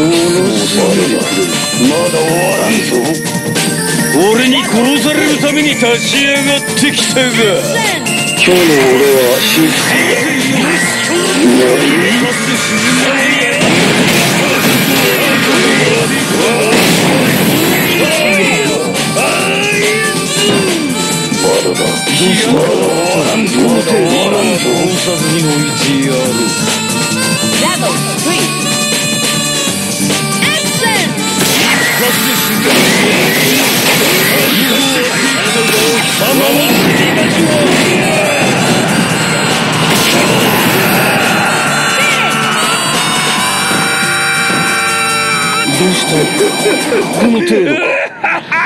俺に殺されるために立ち上がってきたが Action! 殺さずに置いてやる？Level 3. どうしたこの程度か。